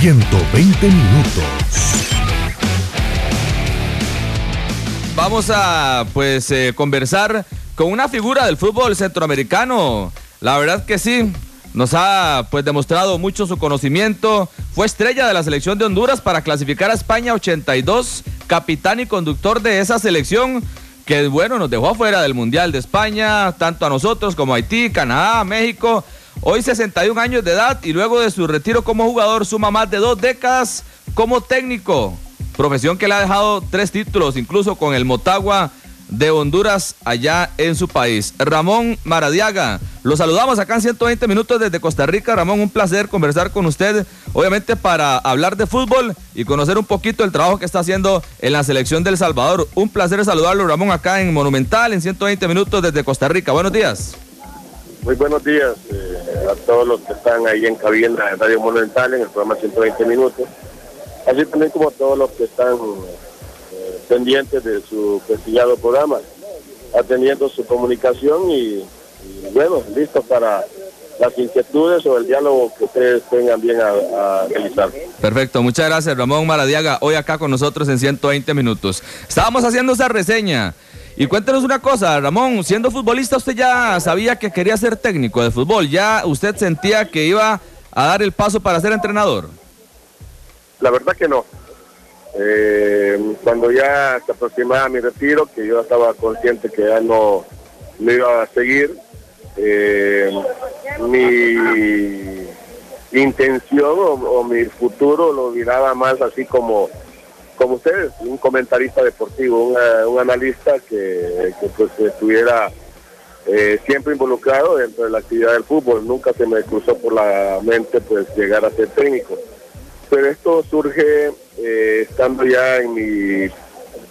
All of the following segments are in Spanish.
120 minutos. Vamos a pues eh, conversar con una figura del fútbol centroamericano. La verdad que sí, nos ha pues demostrado mucho su conocimiento. Fue estrella de la selección de Honduras para clasificar a España 82, capitán y conductor de esa selección que bueno, nos dejó afuera del Mundial de España, tanto a nosotros como a Haití, Canadá, México. Hoy 61 años de edad y luego de su retiro como jugador suma más de dos décadas como técnico. Profesión que le ha dejado tres títulos, incluso con el Motagua de Honduras allá en su país. Ramón Maradiaga, lo saludamos acá en 120 minutos desde Costa Rica. Ramón, un placer conversar con usted, obviamente para hablar de fútbol y conocer un poquito el trabajo que está haciendo en la selección del Salvador. Un placer saludarlo, Ramón, acá en Monumental en 120 minutos desde Costa Rica. Buenos días. Muy buenos días eh, a todos los que están ahí en cabina de Radio Monumental en el programa 120 minutos. Así también como a todos los que están pendientes de su prestigiado programa, atendiendo su comunicación y, bueno, listo para las inquietudes o el diálogo que ustedes tengan bien a, realizar. Perfecto, muchas gracias Ramón Maradiaga, hoy acá con nosotros en 120 minutos. Estábamos haciendo esa reseña y cuéntenos una cosa, Ramón, siendo futbolista usted ya sabía que quería ser técnico de fútbol, ya usted sentía que iba a dar el paso para ser entrenador. La verdad que no. Eh, cuando ya se aproximaba mi retiro, que yo estaba consciente que ya no, no iba a seguir, eh, mi intención o, mi futuro lo miraba más así como, como ustedes, un comentarista deportivo, un analista que, pues estuviera eh, siempre involucrado dentro de la actividad del fútbol. Nunca se me cruzó por la mente pues llegar a ser técnico. Pero esto surge eh, estando ya en mi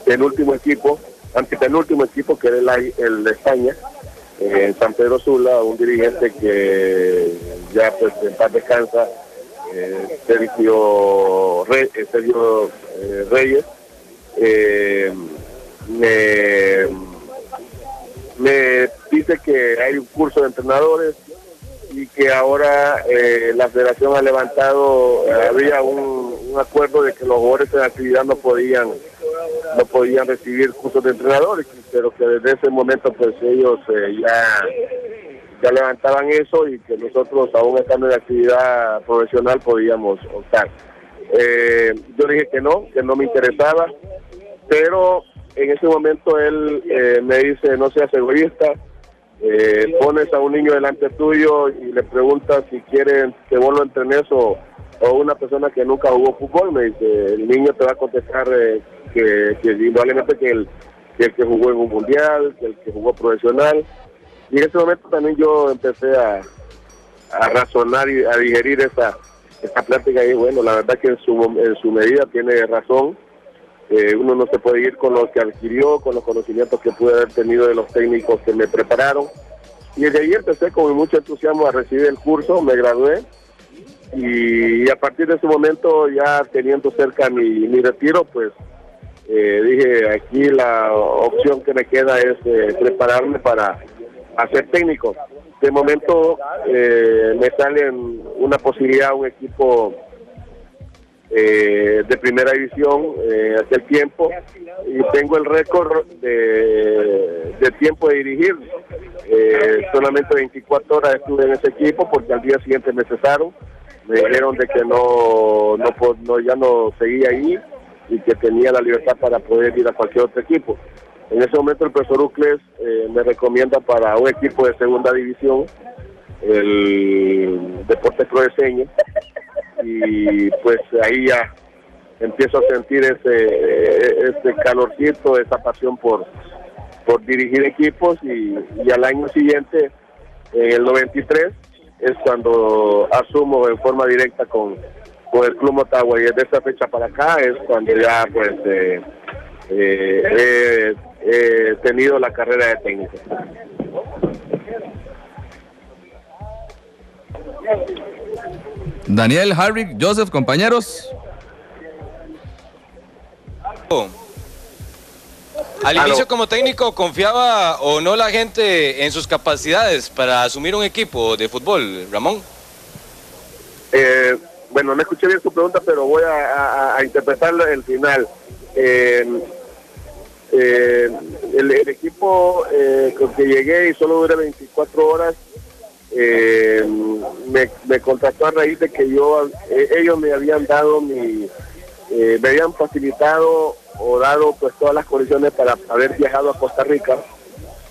penúltimo equipo, antepenúltimo equipo, que era el, de España, eh, en San Pedro Sula, un dirigente que ya pues en paz descansa, eh, Sergio, Sergio Reyes, me, me dice que hay un curso de entrenadores y que ahora la federación ha levantado, había un, acuerdo de que los jugadores en actividad no podían no podían recibir cursos de entrenadores, pero que desde ese momento pues ellos eh, ya, ya levantaban eso y que nosotros aún estando en actividad profesional podíamos optar. Eh, yo dije que no, que no me interesaba, pero en ese momento él eh, me dice no seas egoísta, pones a un niño delante tuyo y le preguntas si quieren que vos lo entrenes o o una persona que nunca jugó fútbol, me dice, el niño te va a contestar eh, que, que indudablemente que el, que jugó en un mundial, que el que jugó profesional. Y en ese momento también yo empecé a, razonar y a digerir esa, esa plática y bueno, la verdad que en su, en su medida tiene razón. Eh, uno no se puede ir con lo que adquirió, con los conocimientos que pude haber tenido de los técnicos que me prepararon. Y desde ahí empecé con mucho entusiasmo a recibir el curso, me gradué y a partir de ese momento, ya teniendo cerca mi, retiro, pues eh, dije, aquí la opción que me queda es eh, prepararme para hacer técnico. De momento eh, me sale una posibilidad, un equipo de primera división hace aquel tiempo y tengo el récord de, de, tiempo de dirigir. solamente 24 horas estuve en ese equipo porque al día siguiente me cesaron me dijeron de que no, no, ya no seguía ahí y que tenía la libertad para poder ir a cualquier otro equipo. En ese momento el profesor Ucles eh, me recomienda para un equipo de segunda división, el Deporte Prodeseño, y pues ahí ya empiezo a sentir ese, ese calorcito, esa pasión por, por dirigir equipos. Y, al año siguiente, en el 93, es cuando asumo en forma directa con, el Club Motagua. Y desde esa fecha para acá es cuando ya pues eh, eh, he tenido la carrera de técnico. Daniel, Harry, Joseph, compañeros. Al inicio como técnico, ¿confiaba o no la gente en sus capacidades para asumir un equipo de fútbol, Ramón? Eh, bueno, no escuché bien su pregunta, pero voy a, a, interpretar el final. Eh, eh, el, equipo eh, con que llegué y solo duré 24 horas, me, me, contactó a raíz de que yo, ellos me habían dado mi, me habían facilitado o dado pues todas las condiciones para haber viajado a Costa Rica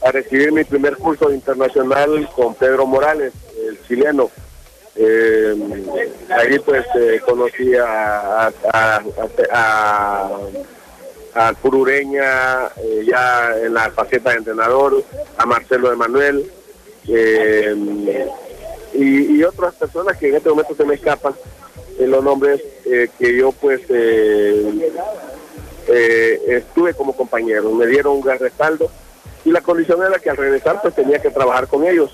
a recibir mi primer curso internacional con Pedro Morales, el chileno. Eh, ahí pues eh, conocí a, Curureña eh, ya en la faceta de entrenador, a Marcelo Emanuel eh, y, y, otras personas que en este momento se me escapan. En los nombres que yo pues estuve como compañero, me dieron un gran respaldo y la condición era que al regresar pues tenía que trabajar con ellos.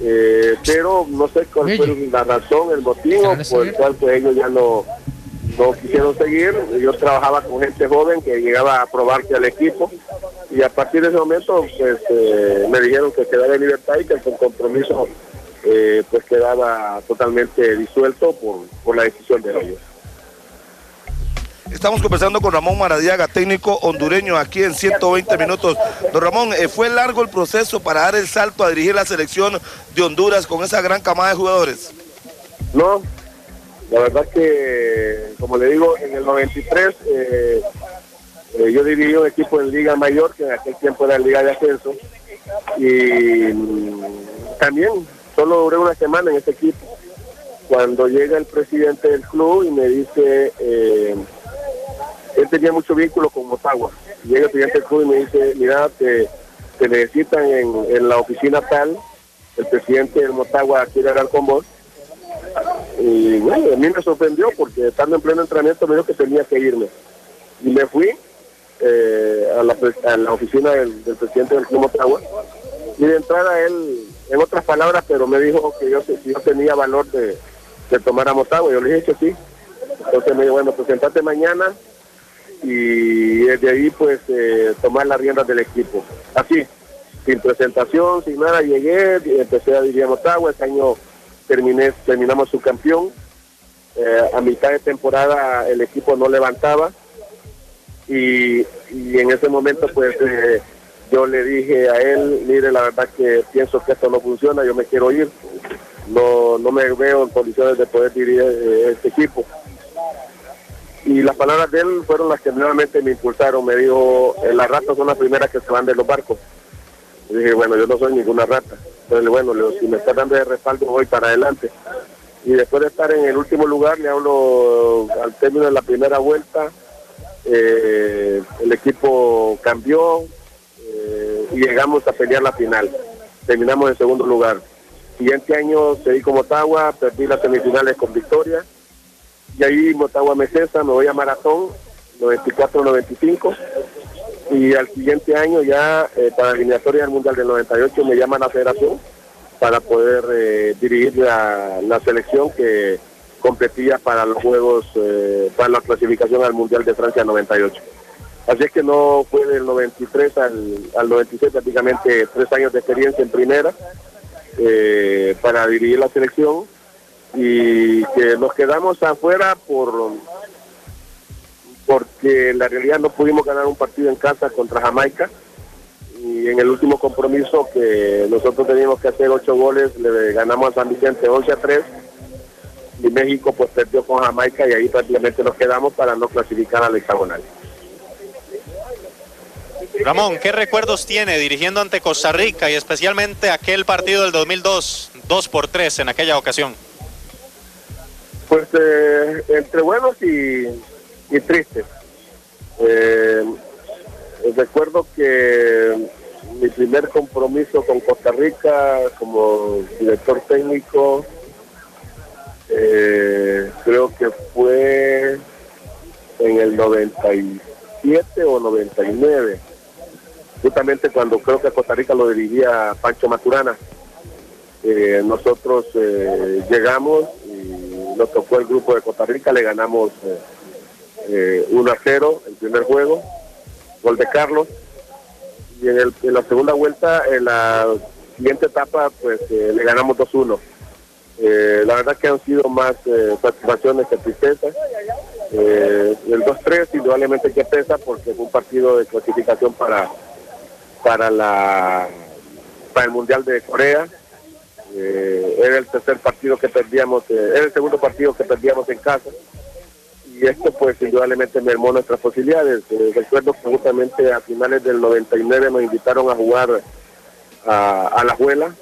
Eh, pero no sé cuál fue la razón, el motivo por el cual pues, ellos ya no, no quisieron seguir. Yo trabajaba con gente joven que llegaba a probarse al equipo y a partir de ese momento pues eh, me dijeron que quedaba en libertad y que el compromiso eh, pues quedaba totalmente disuelto por, por la decisión de ellos. Estamos conversando con Ramón Maradiaga, técnico hondureño, aquí en 120 minutos. Don Ramón, eh, ¿fue largo el proceso para dar el salto a dirigir la selección de Honduras con esa gran camada de jugadores? No, la verdad que, como le digo, en el 93 eh, eh, yo dirigí un equipo en Liga Mayor, que en aquel tiempo era Liga de Ascenso, y mm, también solo duré una semana en ese equipo. Cuando llega el presidente del club y me dice él tenía mucho vínculo con Motagua. Llega el presidente del club y me dice, mira, te, necesitan en, la oficina tal, el presidente del Motagua quiere hablar con vos. Y bueno, a mí me sorprendió porque estando en pleno entrenamiento me dijo que tenía que irme. Y me fui eh, a, la, oficina del, presidente del Club Motagua. Y de entrada él, en otras palabras, pero me dijo que yo, yo tenía valor de, tomar a Motagua. Yo le dije que sí. Entonces me dijo, bueno, presentate mañana y desde ahí pues eh, tomar las riendas del equipo. Así, sin presentación, sin nada, llegué, empecé a dirigir a Motagua, este año terminé, terminamos su campeón, eh, a mitad de temporada el equipo no levantaba y, en ese momento pues eh, yo le dije a él, mire la verdad que pienso que esto no funciona, yo me quiero ir, no, no me veo en condiciones de poder dirigir este equipo y las palabras de él fueron las que nuevamente me impulsaron. Me dijo, eh, las ratas son las primeras que se van de los barcos. Dije, bueno, yo no soy ninguna rata. Entonces, bueno, si me está dando de respaldo, voy para adelante. Y después de estar en el último lugar, le hablo al término de la primera vuelta, eh, el equipo cambió eh, y llegamos a pelear la final. Terminamos en segundo lugar. Siguiente año seguí como Ottawa, perdí las semifinales con victoria y ahí Motagua me cesa, me voy a Maratón, 94-95, y al siguiente año ya eh, para la eliminatoria del Mundial del 98 me llama la federación para poder eh, dirigir la, selección que competía para los Juegos, eh, para la clasificación al Mundial de Francia 98. Así es que no fue del 93 al, al 96, prácticamente tres años de experiencia en primera para dirigir la selección y que nos quedamos afuera por porque en la realidad no pudimos ganar un partido en casa contra Jamaica y en el último compromiso que nosotros teníamos que hacer ocho goles le ganamos a San Vicente 11 a 3 y México pues perdió con Jamaica y ahí prácticamente nos quedamos para no clasificar al hexagonal. Ramón, ¿qué recuerdos tiene dirigiendo ante Costa Rica y especialmente aquel partido del 2002, 2 por 3 en aquella ocasión? Pues eh, entre buenos y, tristes. Eh, recuerdo que mi primer compromiso con Costa Rica como director técnico eh, creo que fue en el 97 o 99 justamente cuando creo que Costa Rica lo dirigía Pancho Maturana nosotros llegamos nos tocó el grupo de Costa Rica, le ganamos 1 eh, eh, a 0 el primer juego, gol de Carlos. Y en, el, en la segunda vuelta, en la siguiente etapa, pues eh, le ganamos 2-1. Eh, la verdad que han sido más eh, satisfacciones que tristezas. Eh, el 2-3 indudablemente que pesa porque fue un partido de clasificación para, para, la, para el Mundial de Corea. Era el tercer partido que perdíamos, era el segundo partido que perdíamos en casa. Y esto pues indudablemente mermó nuestras posibilidades. Eh, recuerdo que justamente a finales del 99 nos invitaron a jugar a, la Juela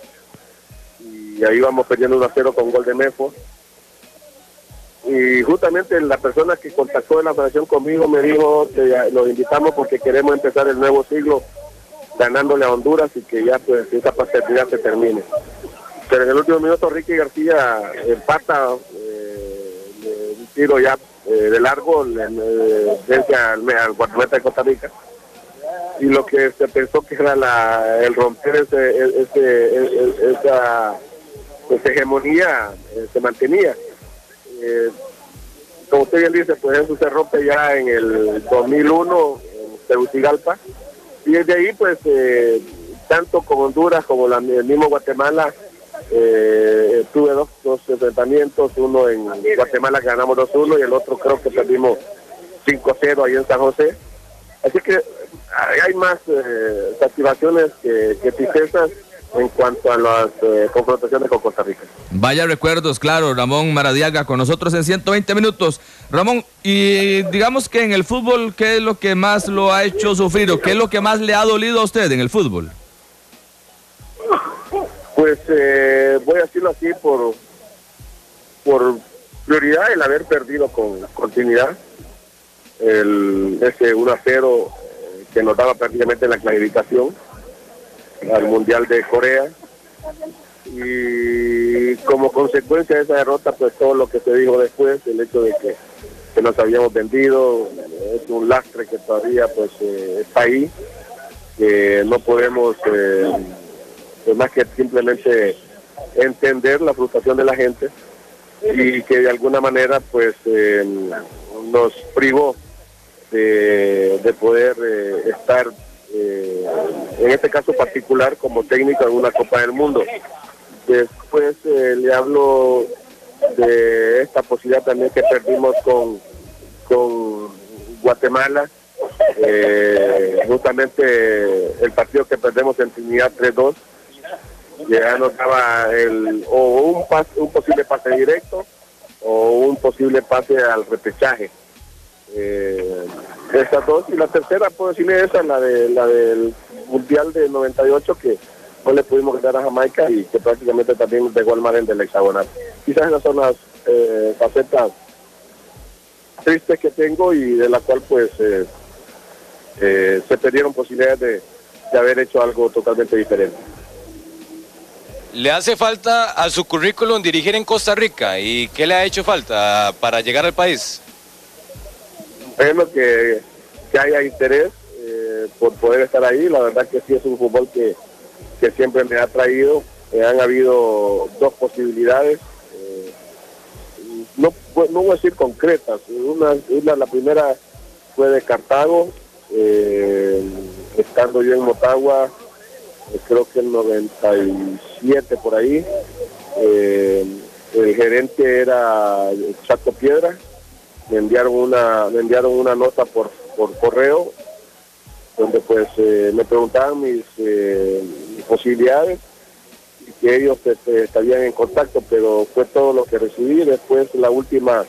y ahí íbamos perdiendo 1 a 0 con gol de Mefo. Y justamente la persona que contactó de la federación conmigo me dijo, que los invitamos porque queremos empezar el nuevo siglo ganándole a Honduras y que ya pues esa paternidad se termine. Pero en el último minuto Ricky García empata eh, un tiro ya eh, de largo eh, frente al, al guardameta de Costa Rica y lo que se pensó que era la, el romper ese, ese, ese- esa, esa hegemonía eh, se mantenía. Eh, como usted bien dice, pues eso se rompe ya en el 2001 en Tegucigalpa y desde ahí pues eh, tanto con Honduras como la- el mismo Guatemala eh, tuve dos, dos enfrentamientos, uno en Guatemala que ganamos 2-1 y el otro creo que perdimos 5-0 ahí en San José. Así que hay más eh, que, que tristezas en cuanto a las eh, confrontaciones con Costa Rica. Vaya recuerdos, claro, Ramón Maradiaga con nosotros en 120 minutos. Ramón, y digamos que en el fútbol, ¿qué es lo que más lo ha hecho sufrir o qué es lo que más le ha dolido a usted en el fútbol? Pues voy a decirlo así por, por prioridad el haber perdido con continuidad el, ese 1 a 0 eh, que nos daba prácticamente la clasificación al Mundial de Corea. Y como consecuencia de esa derrota pues todo lo que se dijo después, el hecho de que, que nos habíamos vendido, es un lastre que todavía pues eh, está ahí, que no podemos eh, más que simplemente entender la frustración de la gente y que de alguna manera pues eh, nos privó de, de poder eh, estar eh, en este caso particular como técnico en una Copa del Mundo. Después eh, le hablo de esta posibilidad también que perdimos con, con Guatemala, justamente el partido que perdemos en Trinidad 3-2 ya nos daba el, o un, pas- un posible pase directo o un posible pase al repechaje. Eh, estas dos y la tercera puedo decirle esa, la de la del mundial de 98 que no le pudimos ganar a Jamaica y que prácticamente también nos dejó al margen del hexagonal. Quizás esas son las eh, facetas tristes que tengo y de la cual pues eh, eh, se perdieron posibilidades de, de haber hecho algo totalmente diferente. ¿Le hace falta a su currículum dirigir en Costa Rica? ¿Y qué le ha hecho falta para llegar al país? Bueno, que, que haya interés eh, por poder estar ahí. La verdad que sí es un fútbol que, que siempre me ha traído. Han habido dos posibilidades, eh, no, no voy a decir concretas. Una, una- la primera fue de Cartago, eh, estando yo en Motagua, creo que el 97 por ahí. Eh, el gerente era Chaco Piedra me enviaron una me enviaron una nota por por correo donde pues eh, me preguntaban mis, eh, mis posibilidades y que ellos este, estarían en contacto pero fue todo lo que recibí después la última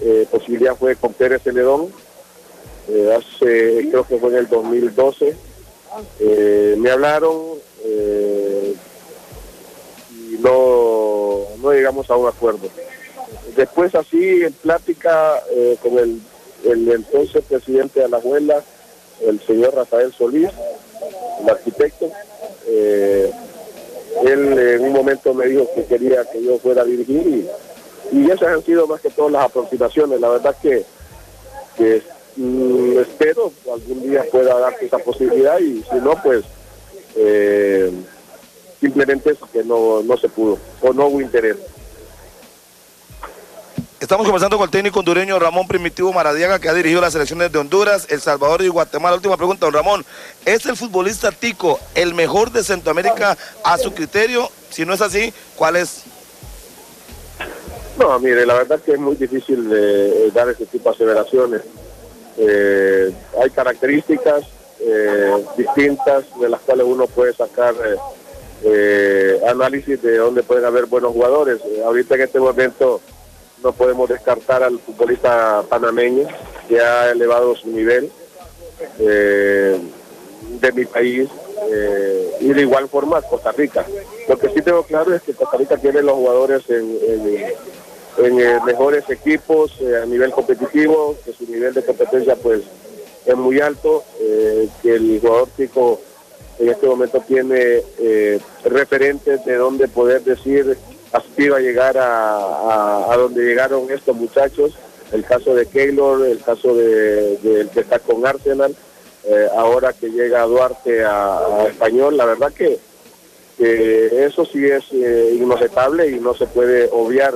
eh, posibilidad fue con Pérez Celedón eh, hace creo que fue en el 2012 Eh, me hablaron eh, y no no llegamos a un acuerdo Después así en plática eh, con el, el entonces presidente de la abuela, el señor Rafael Solís, el arquitecto, eh, él en un momento me dijo que quería que yo fuera a dirigir y, y esas han sido más que todas las aproximaciones. La verdad que, que mm, espero que algún día pueda darse esa posibilidad y si no, pues eh, simplemente eso que no, no se pudo o no hubo interés. Estamos conversando con el técnico hondureño Ramón Primitivo Maradiaga, que ha dirigido las selecciones de Honduras, El Salvador y Guatemala. Última pregunta, don Ramón. ¿Es el futbolista Tico el mejor de Centroamérica a su criterio? Si no es así, ¿cuál es? No, mire, la verdad que es muy difícil eh, dar ese tipo de aseveraciones. Eh, hay características eh, distintas de las cuales uno puede sacar eh, eh, análisis de dónde pueden haber buenos jugadores. Eh, ahorita en este momento no podemos descartar al futbolista panameño que ha elevado su nivel eh, de mi país y de igual forma Costa Rica. Lo que sí tengo claro es que Costa Rica tiene los jugadores en- en, eh, mejores equipos eh, a nivel competitivo, que su nivel de competencia pues es muy alto, eh, que el jugador chico en este momento tiene referentes de donde poder decir aspira a llegar a, a- donde llegaron estos muchachos, el caso de Keylor, el caso de, del que está con Arsenal, ahora que llega Duarte a, Español, la verdad que, que eso sí es inobjetable y no se puede obviar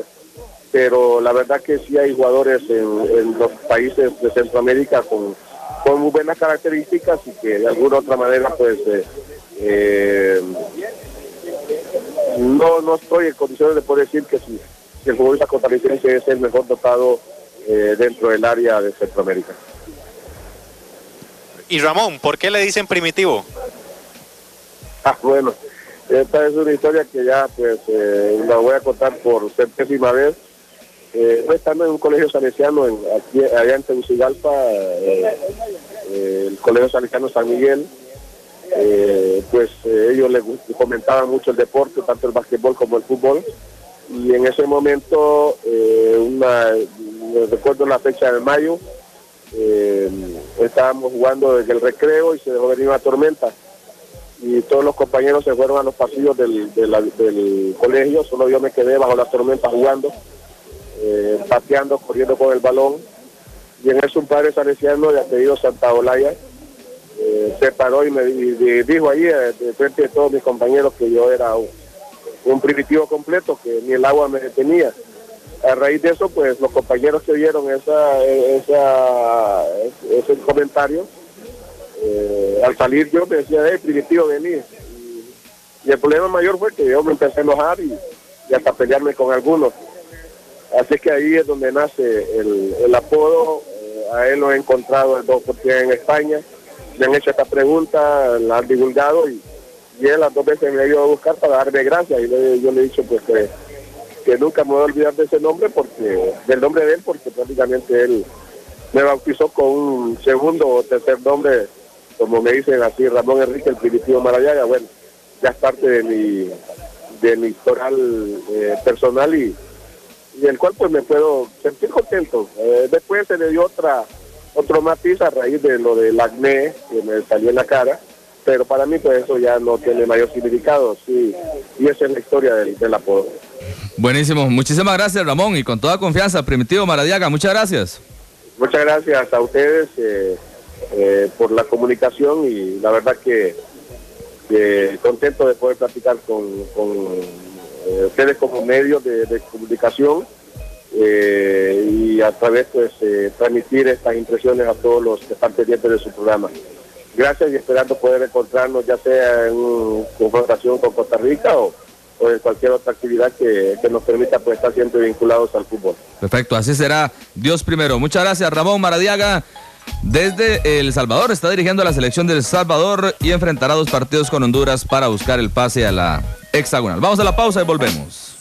pero la verdad que sí hay jugadores en, en los países de Centroamérica con, con muy buenas características y que de alguna otra manera pues eh, eh, no, no estoy en condiciones de poder decir que si, si el futbolista costarricense es el mejor dotado eh, dentro del área de Centroamérica. Y Ramón, ¿por qué le dicen primitivo? Ah, bueno, esta es una historia que ya pues eh, la voy a contar por centésima vez. Eh, estando en un colegio salesiano aquí, allá en Tegucigalpa, eh, eh, el colegio salesiano San Miguel, eh, pues eh, ellos les comentaban mucho el deporte, tanto el basquetbol como el fútbol. Y en ese momento, eh, una, recuerdo la fecha de mayo, eh, estábamos jugando desde el recreo y se dejó venir una tormenta. Y todos los compañeros se fueron a los pasillos del, del colegio, solo yo me quedé bajo la tormenta jugando, eh, pateando, corriendo con el balón, y en eso un padre salesiano de apellido Santa Olaya eh, se paró y me di- di- dijo ahí eh, de frente de todos mis compañeros que yo era un, primitivo completo, que ni el agua me detenía. A raíz de eso, pues los compañeros que vieron esa, esa, ese comentario, eh, al salir yo me decía, hey, primitivo, vení. Y, el problema mayor fue que yo me empecé a enojar y hasta pelearme con algunos. Así que ahí es donde nace el, el apodo. Eh, a él lo he encontrado en dos oportunidades en España. Le han hecho esta pregunta, la han divulgado y, y él las dos veces me ha ido a buscar para darme gracias. Y yo le he dicho pues que, que nunca me voy a olvidar de ese nombre, porque del nombre de él, porque prácticamente él me bautizó con un segundo o tercer nombre, como me dicen así, Ramón Enrique, el primitivo Marayaga. Bueno, ya es parte de mi, de mi historial eh, personal y, y el cual pues me puedo sentir contento. Eh, después se le dio otra otro matiz a raíz de lo del acné que me salió en la cara, pero para mí pues eso ya no tiene mayor significado, sí, y esa es la historia del, del apodo. Buenísimo. Muchísimas gracias, Ramón. Y con toda confianza, Primitivo Maradiaga, muchas gracias. Muchas gracias a ustedes eh, eh, por la comunicación y la verdad que, que contento de poder platicar con, con, eh, ustedes como medios de, de comunicación eh, y a través pues eh, transmitir estas impresiones a todos los que están pendientes de su programa. Gracias y esperando poder encontrarnos ya sea en confrontación con Costa Rica o, en cualquier otra actividad que, que nos permita pues estar siempre vinculados al fútbol. Perfecto, así será. Dios primero. Muchas gracias, Ramón Maradiaga. Desde El Salvador está dirigiendo a la selección del Salvador y enfrentará dos partidos con Honduras para buscar el pase a la hexagonal. Vamos a la pausa y volvemos.